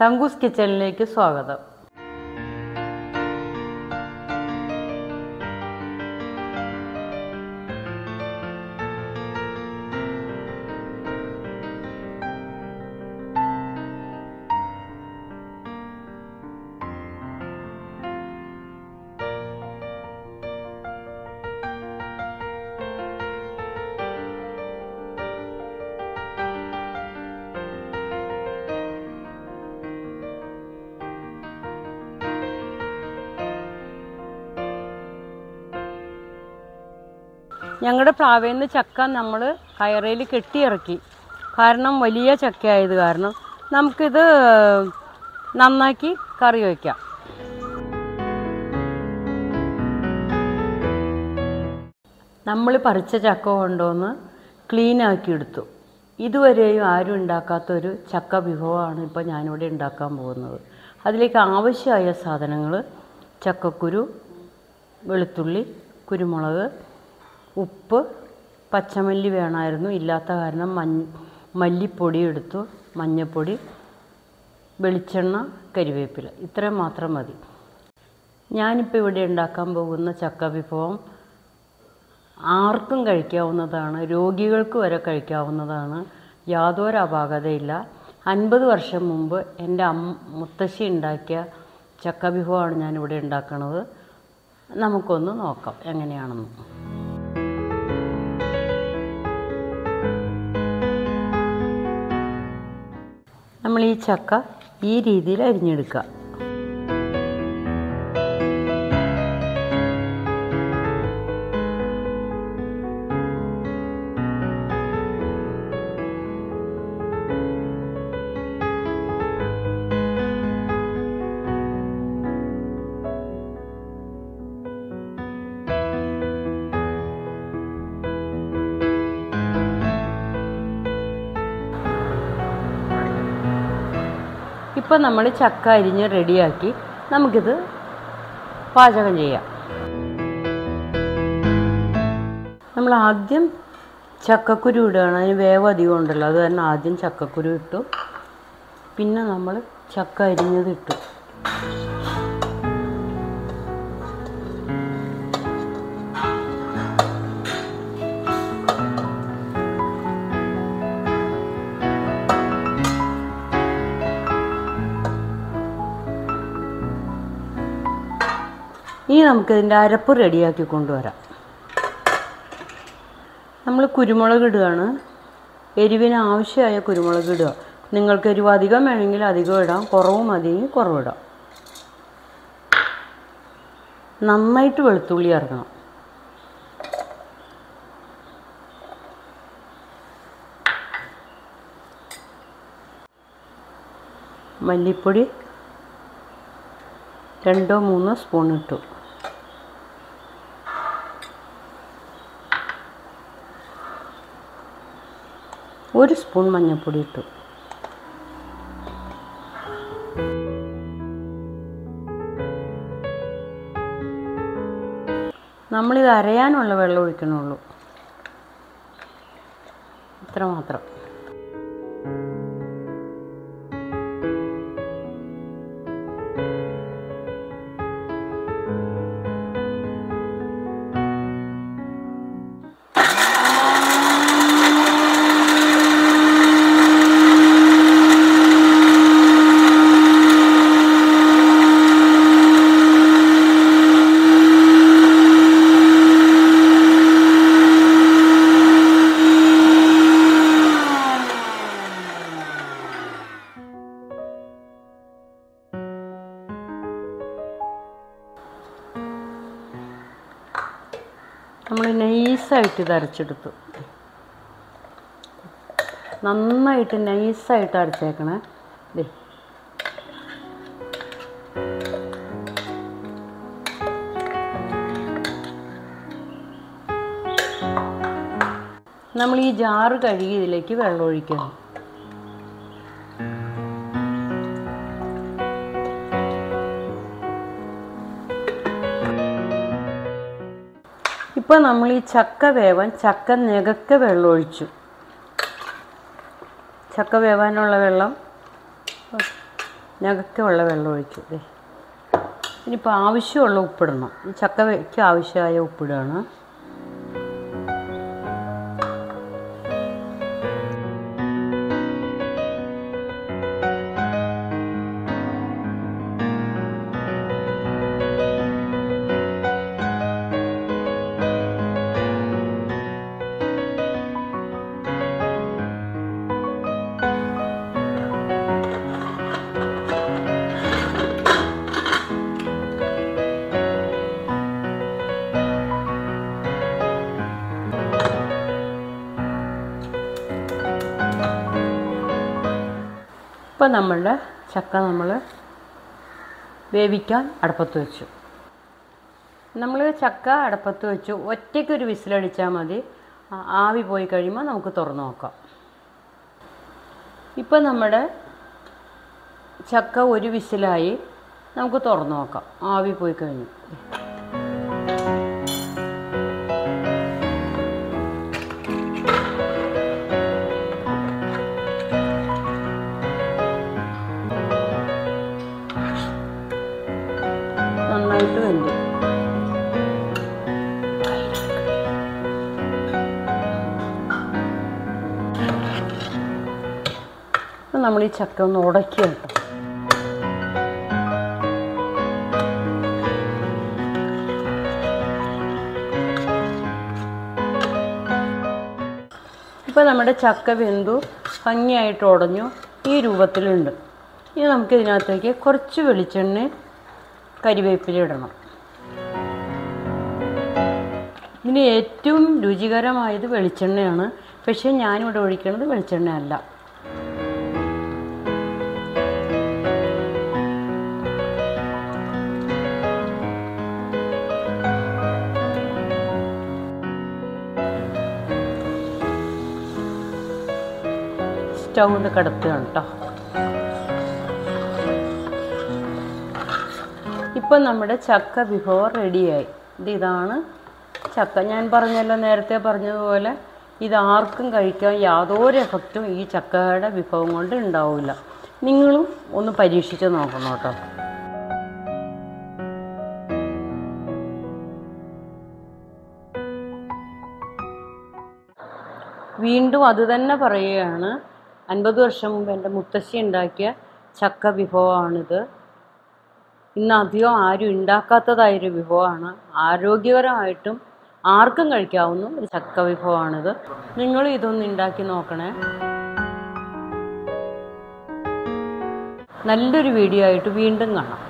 തങ്കൂസ് കിച്ചണിലേക്ക് സ്വാഗതം. ഞങ്ങളുടെ പ്ലാവിൽ നിന്ന് ചക്ക നമ്മൾ കയറയിൽ കെട്ടിയിറക്കി. കാരണം വലിയ ചക്കയായത് കാരണം. നമുക്കിത് നന്നാക്കി കറി വയ്ക്കാം നമ്മൾ പറിച്ച ചക്ക കൊണ്ടുവന്ന് ക്ലീൻ ആക്കി എടുത്തു. ഇതുവരെയും ആരും ഉണ്ടാക്കാത്തൊരു ചക്ക വിഭവമാണ് ഇപ്പോൾ ഞാനിവിടെ ഉണ്ടാക്കാൻ പോകുന്നത്. അതിലേക്ക് ആവശ്യമായ സാധനങ്ങൾ ചക്കക്കുരു വെളുത്തുള്ളി കുരുമുളക് ഉപ്പ് പച്ചമല്ലി വേണമായിരുന്നു. ഇല്ലാത്ത കാരണം മഞ്ഞ മല്ലിപ്പൊടി എടുത്തു. മഞ്ഞൾപ്പൊടി വെളിച്ചെണ്ണ കരിവേപ്പില. ഇത്രയും മാത്രം മതി. ഞാനിപ്പോൾ ഇവിടെ ഉണ്ടാക്കാൻ പോകുന്ന ചക്ക വിഭവം ആർക്കും കഴിക്കാവുന്നതാണ് രോഗികൾക്ക് വരെ കഴിക്കാവുന്നതാണ്. യാതൊരു അപാകതയില്ല. അൻപത് വർഷം മുമ്പ് എന്റെ അമ്മ മുത്തശ്ശി ഉണ്ടാക്കിയ ചക്ക വിഭവമാണ് ഞാനിവിടെ ഉണ്ടാക്കുന്നത് നമുക്കൊന്ന് നോക്കാം എങ്ങനെയാണെന്ന്. നമ്മൾ ഈ ചക്ക ഈ രീതിയിൽ അരിഞ്ഞെടുക്കുക. ഇപ്പം നമ്മൾ ചക്ക അരിഞ്ഞ് റെഡിയാക്കി നമുക്കിത് പാചകം ചെയ്യാം. നമ്മൾ ആദ്യം ചക്കക്കുരു ഇടുകയാണ്. അതിന് വേവ് അധികം ഉണ്ടല്ലോ. അത് തന്നെ ആദ്യം ചക്കക്കുരു ഇട്ടു. പിന്നെ നമ്മൾ ചക്ക അരിഞ്ഞത് ഇട്ടു. ഇനി നമുക്കിതിന്റെ അരപ്പ് റെഡിയാക്കി കൊണ്ടുവരാം. നമ്മൾ കുരുമുളക് ഇടുകയാണ്. എരിവിന് ആവശ്യമായ കുരുമുളക് ഇടുക. നിങ്ങൾക്ക് എരിവ് അധികം വേണമെങ്കിൽ അധികം ഇടാം. കുറവ് മതിയെങ്കിൽ കുറവിടാം നന്നായിട്ട് വെളുത്തുള്ളി ഇറങ്ങണം മല്ലിപ്പൊടി രണ്ടോ മൂന്നോ സ്പൂൺ ഇട്ടു. ഒരു സ്പൂൺ മഞ്ഞൾപ്പൊടി ഇട്ടു. നമ്മളിത് അരയാനുള്ള വെള്ളം ഒഴിക്കണുള്ളൂ. ഇത്ര മാത്രം. നമ്മൾ നൈസായിട്ട് ഇത് അരച്ചെടുത്തു. നന്നായിട്ട് നൈസായിട്ട് അരച്ചേക്കണേ. ദേ. നമ്മൾ ഈ ജാറ് കഴുകി ഇതിലേക്ക് വെള്ളം ഒഴിക്കണം ഇപ്പോൾ നമ്മൾ ഈ ചക്ക വേവാൻ ചക്ക നികക്ക വെള്ളം ഒഴിച്ചു. ചക്ക വേവാനുള്ള വെള്ളം ഞകക്കുള്ള വെള്ളം ഒഴിച്ചു. ഇനിയിപ്പോൾ ആവശ്യമുള്ള ഉപ്പിടണം. ഈ ചക്കയ്ക്ക് ആവശ്യമായ ഉപ്പിടുകയാണ് ഇപ്പം നമ്മളുടെ ചക്ക നമ്മൾ വേവിക്കാൻ അടുപ്പത്ത് വെച്ചു. നമ്മൾ ചക്ക അടുപ്പത്ത് വെച്ചു. ഒറ്റയ്ക്കൊരു വിസിലടിച്ചാൽ മതി. ആവി പോയി കഴിയുമ്പോൾ നമുക്ക് തുറന്നു നോക്കാം. ഇപ്പം നമ്മുടെ ചക്ക ഒരു വിസിലായി. നമുക്ക് തുറന്നു നോക്കാം. ആവി പോയി കഴിഞ്ഞു. വെന്തു നമ്മൾ ഈ ചക്ക ഒന്ന് ഉടക്കി കേട്ടോ ഇപ്പം നമ്മുടെ ചക്ക വെന്തു ഭംഗിയായിട്ട് ഉടഞ്ഞു ഈ രൂപത്തിലുണ്ട്. ഇനി നമുക്ക് ഇതിനകത്തേക്ക് കുറച്ച് വെളിച്ചെണ്ണ കരിവേപ്പില ഇടണം. ഇതിന് ഏറ്റവും രുചികരമായത് വെളിച്ചെണ്ണയാണ്. പക്ഷേ ഞാനിവിടെ ഒഴിക്കുന്നത് വെളിച്ചെണ്ണയല്ല. സ്റ്റൗണ്ട് കിടത്തുകയാണ് കേട്ടോ ഇപ്പം നമ്മുടെ ചക്ക വിഭവം റെഡിയായി. ഇത് ഇതാണ് ചക്ക. ഞാൻ പറഞ്ഞല്ലോ നേരത്തെ പറഞ്ഞതുപോലെ ഇത് ആർക്കും കഴിക്കാൻ യാതൊരു എഫക്റ്റും ഈ ചക്കയുടെ വിഭവം കൊണ്ട് ഉണ്ടാവില്ല നിങ്ങളും ഒന്ന് പരീക്ഷിച്ച് നോക്കണം കേട്ടോ. വീണ്ടും അത് തന്നെ പറയുകയാണ് അൻപത് വർഷം മുമ്പ് എന്റെ മുത്തശ്ശി ഉണ്ടാക്കിയ ചക്ക വിഭവമാണിത്. ഇന്ന് അധികം ആരും ഉണ്ടാക്കാത്തതായൊരു വിഭവമാണ്. ആരോഗ്യകരമായിട്ടും ആർക്കും കഴിക്കാവുന്ന ഒരു ചക്ക വിഭവമാണിത്. നിങ്ങൾ ഇതൊന്ന് ഉണ്ടാക്കി നോക്കണേ. നല്ലൊരു വീഡിയോ ആയിട്ട് വീണ്ടും കാണാം.